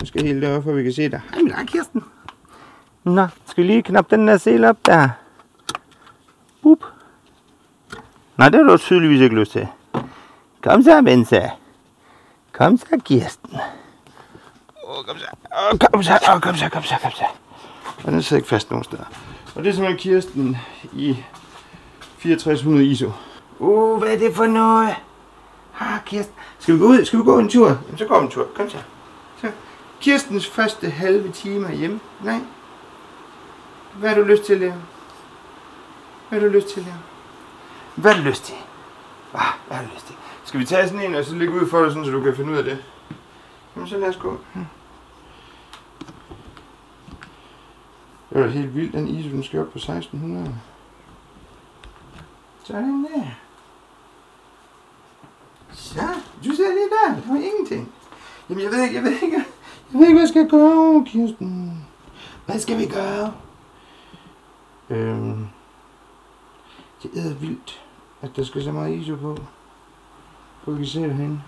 Jeg skal helt deroppe, for vi kan se dig. Hej dig, Kirsten. Nå, skal vi lige knappe den der sel op der? Bup. Nej, det har du tydeligvis ikke lyst til. Kom så, Mensa. Kom så, Kirsten. Åh, oh, kom så. Åh, oh, kom så. Åh, oh, kom så, kom så, kom så. Og den sidder ikke fast nogen steder. Og det er simpelthen Kirsten i 6400 ISO. Uh, hvad er det for noget? Ah, Kirsten. Skal vi gå ud? Skal vi gå en tur? Jamen, så går vi en tur. Kom så. Kirstens første halve time herhjemme. Nej. Hvad har du lyst til at lave? Hvad har du lyst til at lave? Hvad har du lyst til? Hvad, hvad har du lyst til? Skal vi tage sådan en, og så lægge ud for dig, sådan, så du kan finde ud af det? Jamen, så lad os gå. Hm. Det var helt vildt, den is, den skal op på 1600. Sådan der. Så, du ser lige der, det var ingenting. Jamen, jeg ved ikke, jeg ved ikke, jeg ved ikke, hvad jeg skal gøre, Kirsten. Hvad skal vi gøre? Øhm, det er vildt, at der skal så meget is på. Vi kan se det henne.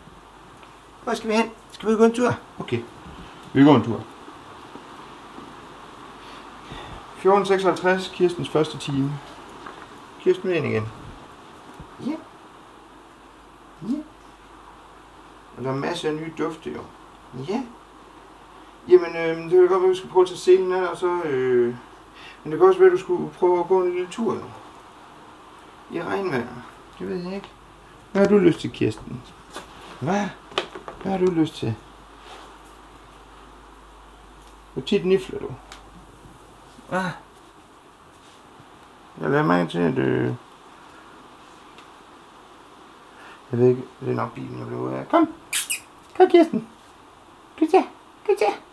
Hvor skal vi hen? Skal vi gå en tur? Okay, vi går en tur. 14.56, Kirstens første time. Kirsten ind igen. Ja. Ja. Og der er masser af nye dufte jo. Ja. Jamen, øh, det kan godt være, at vi skal prøve at tage scenen af, og så... Øh, men det kan også være, at du skulle prøve at gå en lille tur. I regnvejr. Det ved jeg ikke. Hvad har du lyst til, Kirsten? Hvad? Hvad har du lyst til? Hvor tit nifler du? Hvad? Jeg lader mig til, at... Øh... Jeg ved ikke, det er nok bilen, jeg blev af. Kom! Kom, Kirsten! Kom til! Kom til!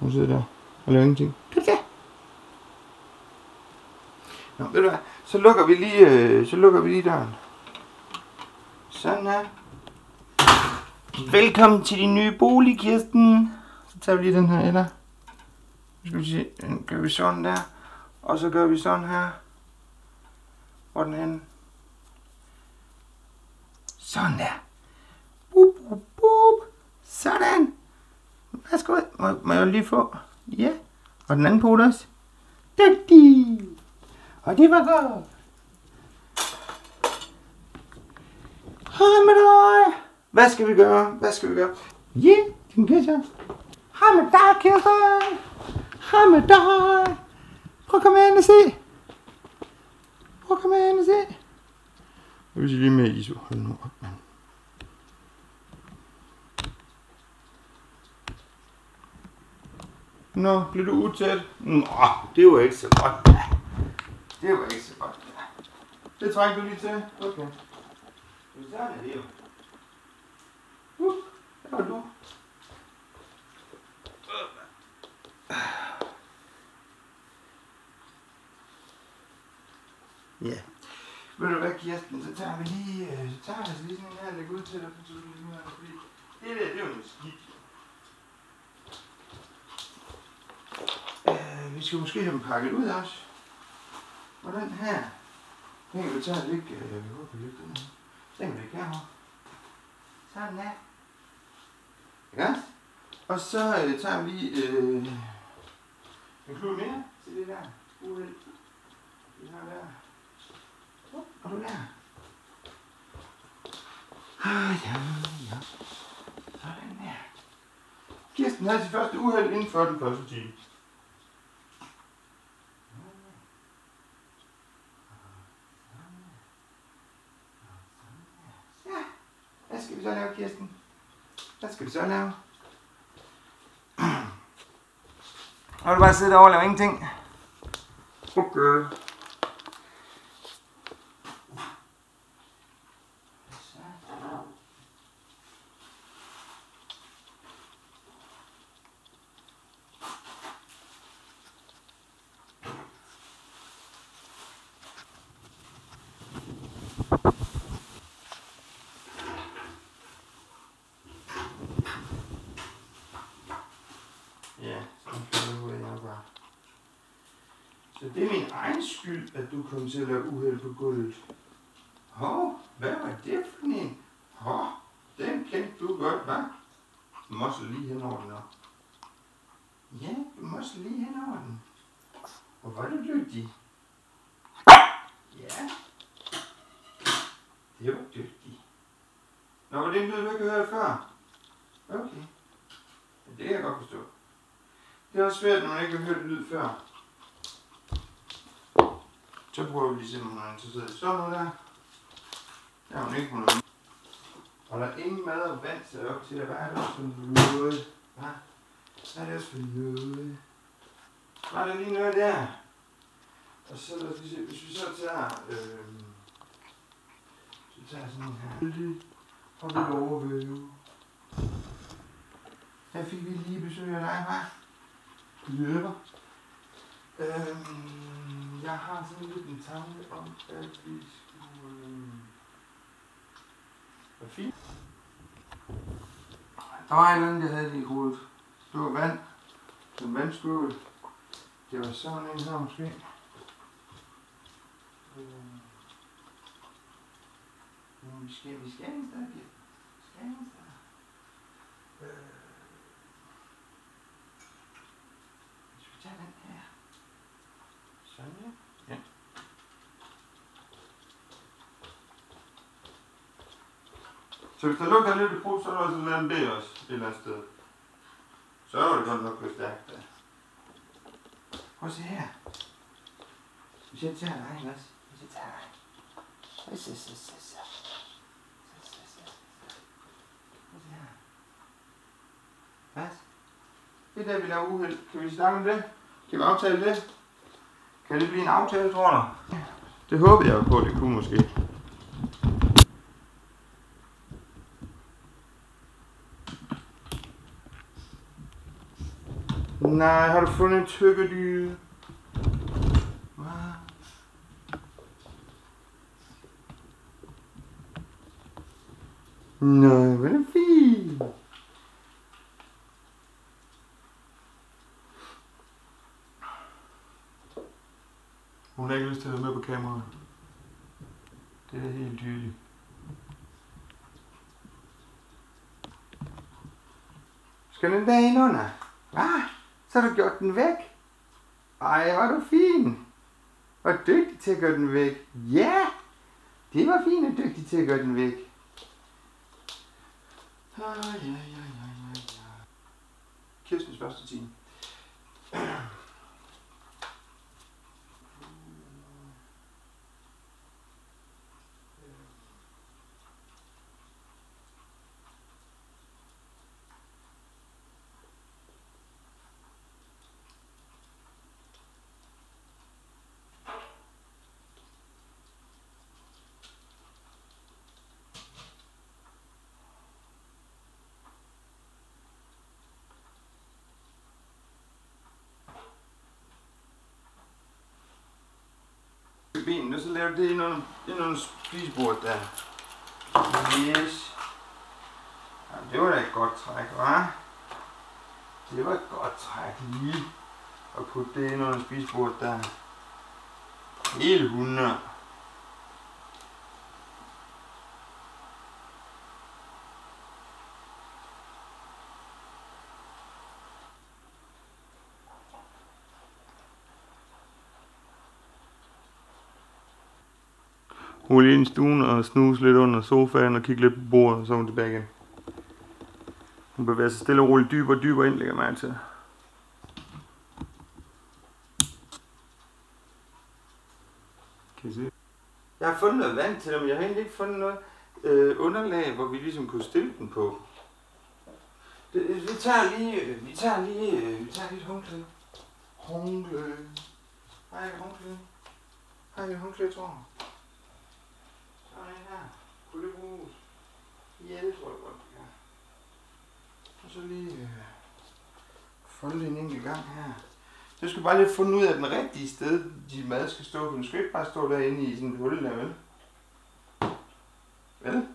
Hun sidder der og laver ingenting. Kom til! Nå, ved du hvad? Så lukker vi lige, øh, så lukker vi lige døren. Sådan her. Velkommen til din nye bolig, Kirsten. Så tager vi lige den her, eller? Nu skal vi se, den gør vi sådan der. Og så gør vi sådan her. Hvor den henne? Sådan der. Bup, bup, bup. Sådan. Værsgo. Må, må jeg lige få? Ja. Og den anden pote også. Dygtig. Og det var godt. Hej med dig. Hvad skal vi gøre? Hvad skal vi gøre? Ja, yeah, din kisser. Hej med dig, Kirsten. Hej med dig. Prøv at komme ind og se. Prøv at komme ind og se. Jeg vil sige lige med ISO. Hold nu op, mand. Nå, blev du utæt? Nå, det var ikke så godt. Det var ikke så godt. Det trækker du lige til. Okay. Så er det jo. Uh, der var du. Ja. Ved du hvad, Kirsten, så tager vi lige, øh, så tager vi lige sådan her, lægger ud til dig, for så du lige her, fordi det der, det er jo noget skidt. Øh, vi skal måske have dem pakket ud også. Og den her, den kan vi tage og lægge, øh, vi håber, vi lægger den her. Den kan vi lægge herovre. Sådan der. Ja. Og så øh, tager vi lige øh, en klud mere til det der uheld. Vi har der. Og du der. Ah, ja, ja. Sådan der. Kirsten havde sit første uheld inden for den første time. Ja, hvad skal vi så lave, Kirsten? Hvad skal vi så lave? Nu vil du bare sidde derovre og lave ingenting? Okay. Ja, sådan finder ud af, jeg bare. Så det er min egen skyld, at du kom til at lave uheld på gulvet. Hov, hvad var det for en? Hov, den kendte du godt, hva'? Du må så lige hen over den op. Ja, du må så lige hen over den. Og hvor er du dygtig. Ja. Det var dygtig. Nå, var det en lyd, du ikke hørte før? Okay. Ja, det kan jeg godt forstå. Det er også svært, når man ikke har hørt lyd før. Så prøver vi ligesom, se, om hun er interesseret i sådan noget der. Der er hun ikke, på noget. Og der er ingen mad og vand sat op til, hvad er det for noget? Hvad? Hvad er det for noget? Var der lige noget der? Og så lad os lige se, hvis vi så tager, øh, så tager sådan en her. Og vi overvæve. Her fik vi lige besøg af dig, hva'? Løber. Øhm, jeg har sådan lidt en tanke om, at vi skulle... Øh... Hvad fint. Der var en anden, jeg havde i hovedet. Det var vand. En vandskål. Det var sådan en her måske. Nu, vi skal, vi skal en sted, Vi skal en sted. Øh. Hvis vi tager den her. Sådan ja. Ja. Så hvis der lugter lidt i brug, så er der også en anden det også et eller andet sted. Så er det godt nok gået stærkt der. Prøv at se her. Hvis jeg tager dig, ikke? Hvis jeg tager dig. Så, så, så, så, så. Så, så, så. Prøv at se her. Hvad? Det der, vi laver uheld. Kan vi snakke om det? Kan vi aftale det? Kan det blive en aftale, tror du? Det håber jeg jo på, det kunne måske. Nej, har du fundet en tykkedyde? Nej, hvor er det fint. Hun har ikke lyst til at være med på kameraet. Det er helt tydeligt. Skal den der ind under? Hvad? Så har du gjort den væk? Ej, var du fin. Og dygtig til at gøre den væk. Ja, det var fint og dygtig til at gøre den væk. Ja, ja, ja, ja, ja. Kirstens første time. Benene, og så laver det ind under, ind under spisebordet der. Yes. Ja, det var da et godt træk, hva'? Det var et godt træk lige at putte det ind under spisebordet der. Helt 100. Hun ind i stuen og snuse lidt under sofaen og kigge lidt på bordet, og så er hun tilbage igen. Hun bevæger sig stille og roligt dybere og dybere ind, lægger mærke til. Kan I se? Jeg har fundet noget vand til dem, jeg har egentlig ikke fundet noget øh, underlag, hvor vi ligesom kunne stille den på. Det, øh, vi tager lige, øh, vi tager lige, øh, vi tager lige et håndklæde. Håndklæde. Har jeg håndklæde? Hej, håndklæde, tror jeg? Sådan her. Kunne det bruges? Ja, det tror jeg godt, det kan. Og så lige øh, folde en enkelt gang her. Du skal bare lige finde ud af den rigtige sted, de mad skal stå. Den skal ikke bare stå derinde i sådan et hul der, vel? Vel?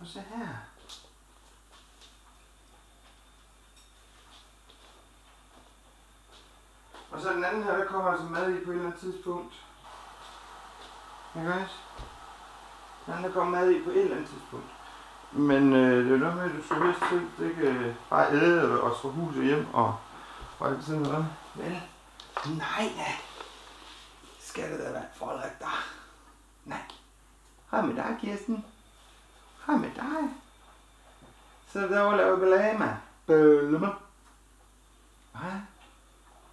Og så her. Og så den anden her, der kommer altså mad i på et eller andet tidspunkt. Ikke også? Han er kommet mad i på et eller andet tidspunkt. Men øh, det er noget med, at du skal helst til, ikke bare æde og slå huset hjem og, og alt sådan noget. Vel? Nej da. Skal det da være forlagt dig? Nej. Hej med dig, Kirsten. Hej med dig. Så der var lavet ballade, Ballade. Hvad?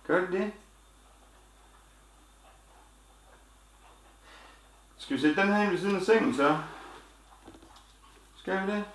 Gør det det? Skal vi sætte den her ind ved siden af sengen så? Skal vi det?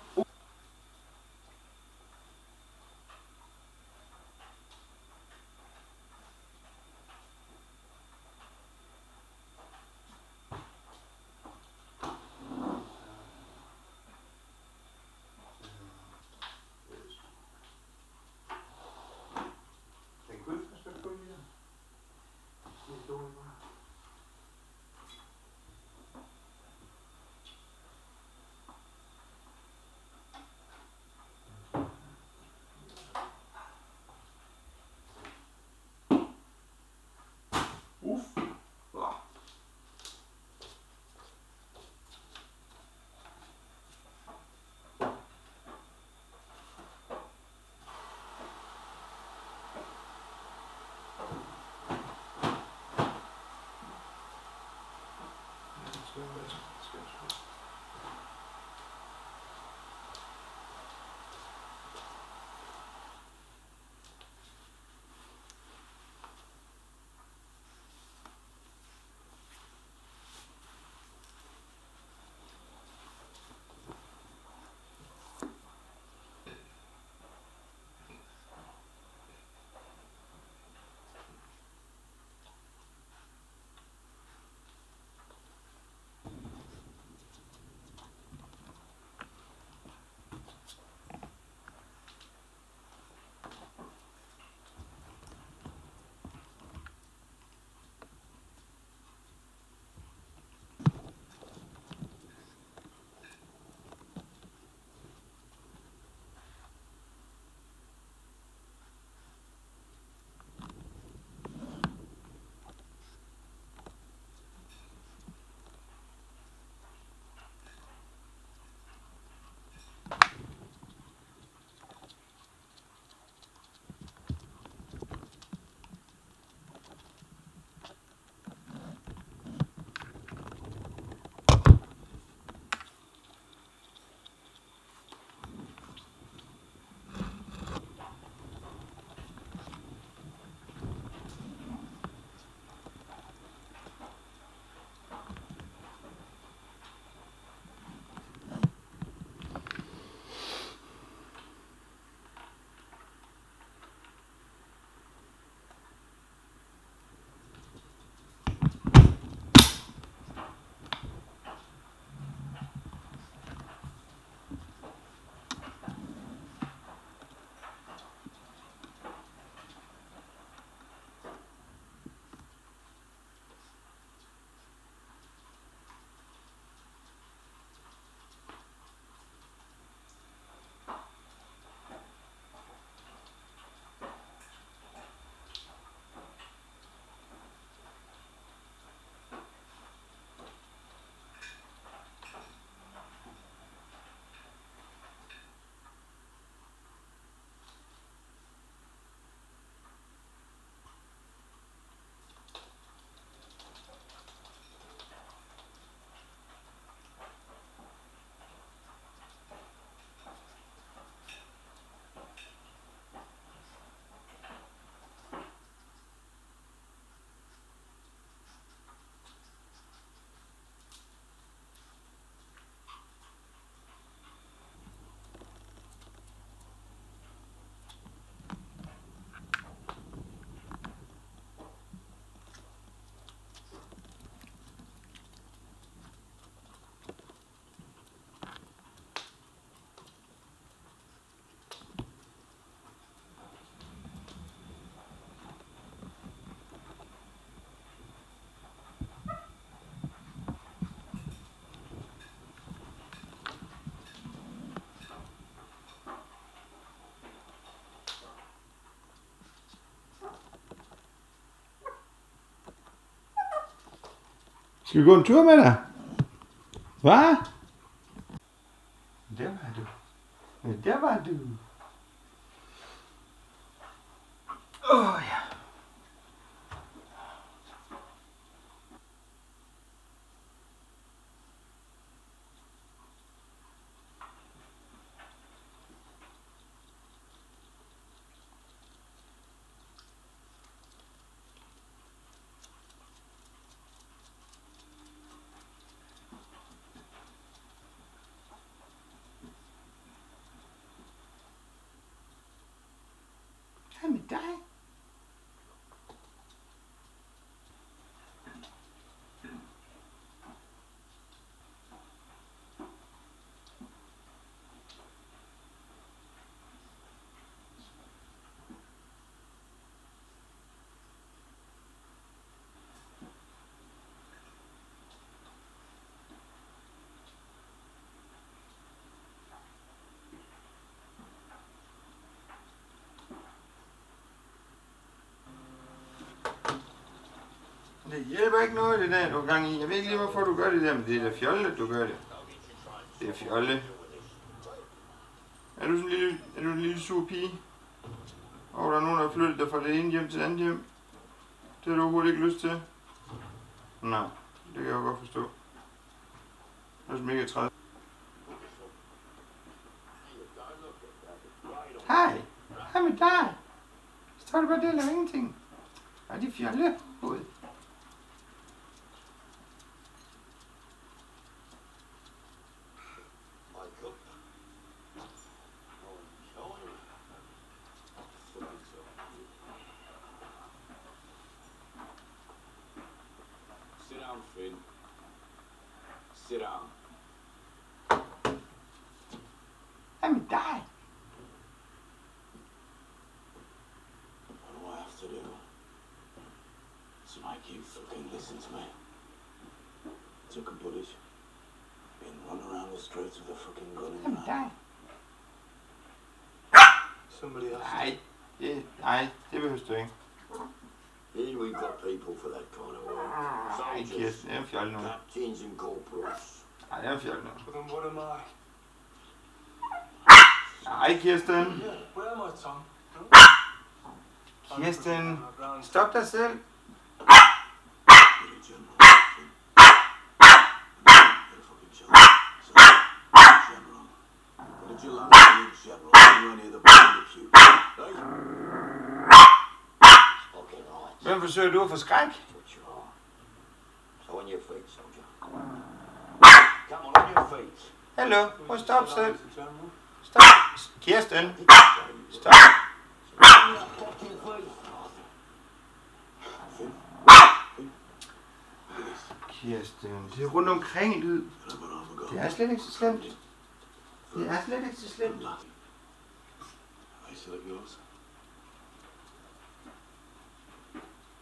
Lord. Skal vi gå en tur med dig? Hvad? Der var du. Der var du. Hvad med dig? Det hjælper ikke noget, det der, du er gang i. Jeg ved ikke lige, hvorfor du gør det der, men det er da fjollet, du gør det. Det er fjollet. Er du sådan en lille, er du en lille sur pige? Og der er nogen, der har flyttet dig fra det ene hjem til det andet hjem? Det har du overhovedet ikke lyst til? Nej, det kan jeg godt forstå. Det er så mega træt. Hej. Hej med dig. Står du bare der og laver ingenting? Er det fjolle? Hoved. Sit down, Finn. Sit down. Hvad med dig? What do I have to do make you fucking listen to me? Took a bullet. Been running around the streets with a fucking gun in med dig? Somebody else. Nej, det, nej, det behøver du ikke. Here we've got people for that kind of work. Nej, Soldiers, er captains and corporals. Nej, det er en fjolle nu. Well, then what am I? Nej, Kirsten. Yeah, where am I, Tom? Kirsten, stop dig selv. You're a general. Finn. You're a fucking general. So, general. What did you like being general? You only the point of view. Right? Okay, right. Hvem forsøger du at få skræk? So on your feet, soldier. Come on, on your feet. Hallo, prøv at stoppe selv. Stop. Kirsten, stop. Kirsten, det er rundt omkring lyd. Det er slet ikke så slemt. Det er slet ikke så slemt. Nothing. They still at yours?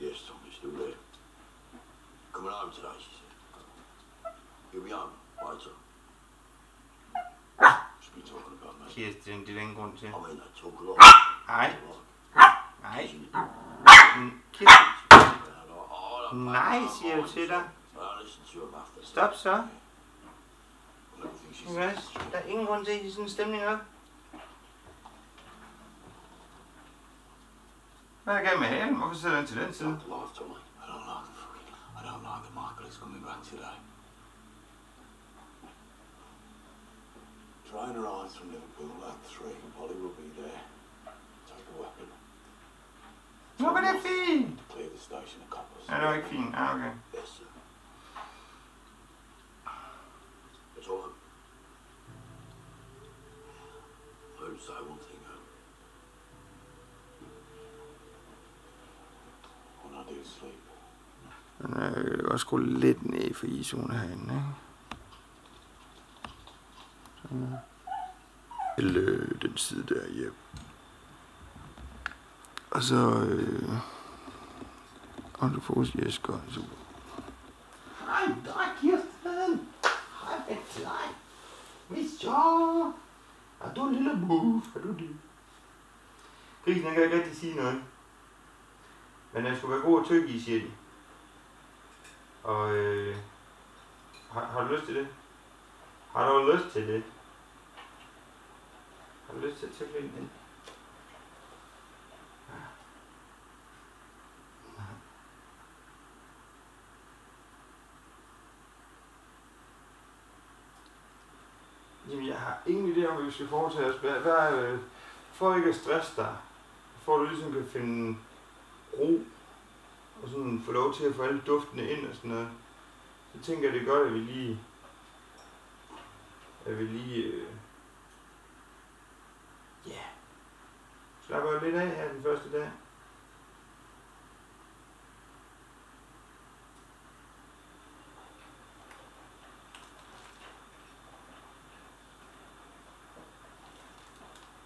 Yes, Tom, he's still there. Coming home today, she said. You'll be home, right, Tom? Should be talking about me. Kirsten, det er der ingen grund til. I mean, they talk a lot. Nej, Like, nej. she- Mm, Kirsten, Oh, I don't- nej, siger jeg til dig. I'll listen to him after. Stop så. Well, everything she Hvad? says is true. Der er ingen grund til at give sådan en stemning op. Hvad er der galt med halen? Hvorfor sidder den til den side? Fuck life, Tommy. I don't like the fucking. I don't like that Michael is coming back today. Trying her eyes from Liverpool at three. Polly will be there. Take a weapon. Nå, men det er fint. Clear the station of coppers. Ja, det var ikke fint. Ah, okay. Yes, sir. Øh, Men jeg kan godt skrue lidt ned for isonen herinde, ikke? Sådan. her. Eller øh, den side der, ja. Og så... Øh, og du får også yes, godt, super. Hej, dig, Kirsten! Hej med dig! Hvis jeg... Er du en lille buff? Er du det? Grisen, han kan ikke rigtig sige noget. Men den skulle være god at tykke i, siger de. Og øh, har, har du lyst til det? Har du lyst til det? Har du lyst til at tage ind? ind? Jamen, jeg har ingen idé om, hvad vi skal foretage os. Hvad, hvad er, øh, for ikke at stresse dig, for at du ligesom kan finde ro, og sådan få lov til at få alle duftene ind og sådan noget, så tænker jeg, det er godt, at vi lige, at vi lige, øh, ja, yeah. slapper lidt af her den første dag.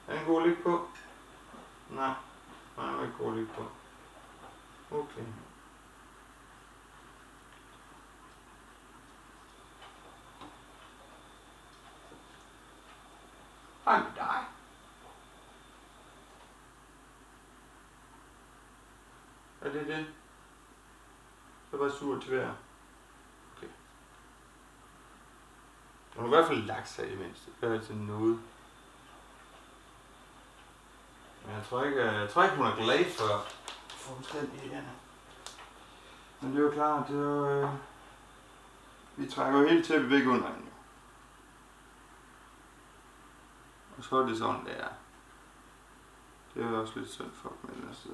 Er den god at ligge på? Nej, nej, den er ikke god at ligge på. Okay. Hej med dig. Er det det? Jeg var sur til vejr. Okay. Hun har i hvert fald lagt sig i mindst. Det er til noget. Men jeg tror ikke, jeg tror ikke hun er glad for, fuldstændig, omstændighederne. Men det er jo klart, det er jo, øh, vi trækker jo helt tæppet væk under hende. Og så er det sådan, det er. Det er jo også lidt synd for dem ellers.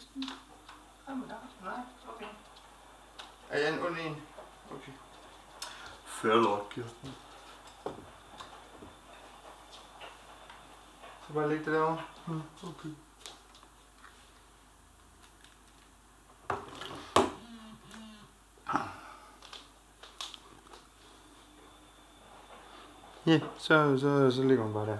Så. Jamen, nej, okay. Er jeg en ond en? Okay. Fair lord, Kirsten. Så bare læg det derovre. Mm, okay. Ja, så, så, så ligger hun bare der.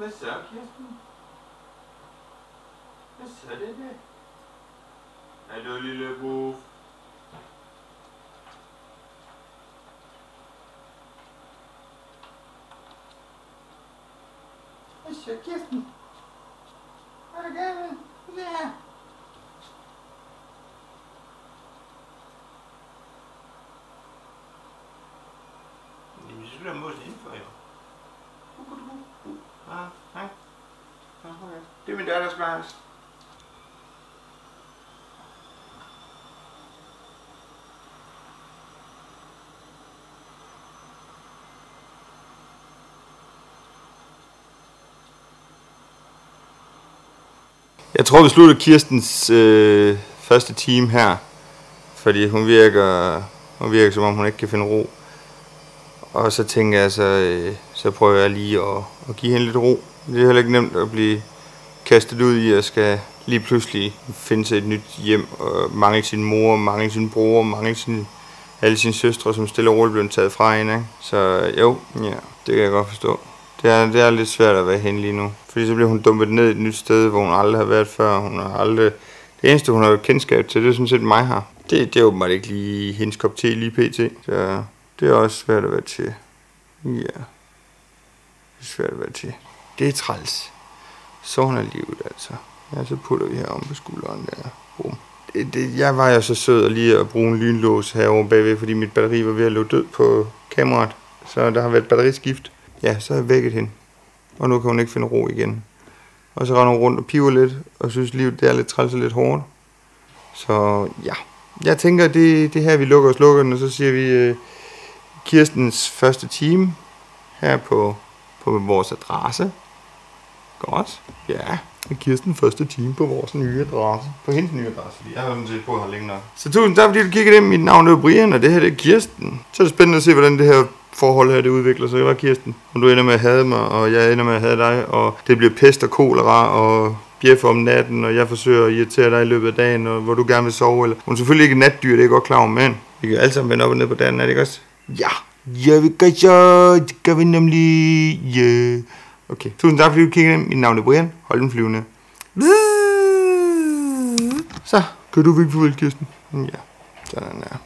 Hvad så, Kirsten? Hvad så det der? Er du lille buf? Hvad så, Kirsten? Hvad er det galt? Ja. Jamen, så skulle jeg måse indenfor, jo. Ah, hej. Ah, okay. Det er min datters værelse. Jeg tror, vi slutter Kirstens øh, første team her. Fordi hun virker, hun virker, som om hun ikke kan finde ro. Og så tænker jeg, så, øh, så prøver jeg lige at, at give hende lidt ro. Det er heller ikke nemt at blive kastet ud i, at skal lige pludselig finde sig et nyt hjem, og mangle sin mor, mangle sin bror, mangle sin, alle sine søstre, som stille og roligt blev taget fra hende. Ikke? Så jo, ja, det kan jeg godt forstå. Det er, det er lidt svært at være hen lige nu. Fordi så bliver hun dumpet ned i et nyt sted, hvor hun aldrig har været før. Hun har aldrig... Det eneste, hun har kendskab til, det er sådan set mig her. Det, det er åbenbart ikke lige hendes kop te lige pt. Så det er også svært at være til. Ja. Det er svært at være til. Det er træls. Sådan er livet altså. Ja, så putter vi her om på skulderen der. Boom. Det, det, jeg var jo så sød at lige at bruge en lynlås herovre bagved, fordi mit batteri var ved at løbe død på kameraet. Så der har været batteriskift. Ja, så har jeg vækket hende. Og nu kan hun ikke finde ro igen. Og så render hun rundt og piver lidt, og synes livet det er lidt træls og lidt hårdt. Så ja, jeg tænker, det, det her vi lukker og slukker den, og så siger vi øh, Kirstens første time her på, på vores adresse. Godt. Ja, Kirsten første time på vores nye adresse. På hendes nye adresse. Jeg har sådan set på her længe nok. Så tusind tak, fordi du kiggede ind. Mit navn er Brian, og det her det er Kirsten. Så er det spændende at se, hvordan det her forhold her det udvikler sig. Det var Kirsten. Og du ender med at have mig, og jeg ender med at have dig. Og det bliver pest og kolera, og bjeffer om natten, og jeg forsøger at irritere dig i løbet af dagen, og hvor du gerne vil sove. Eller... Hun er selvfølgelig ikke natdyr, det er jeg godt klar over, men vi kan alle sammen vende op og ned på dagen, er det ikke også? Ja, ja, vi gør så, det gør vi nemlig. Yeah. Okay, tusind tak fordi du kiggede ind. Mit navn er Brian. Hold den flyvende. Så, kan du virkelig farvel, Kirsten? Ja, sådan er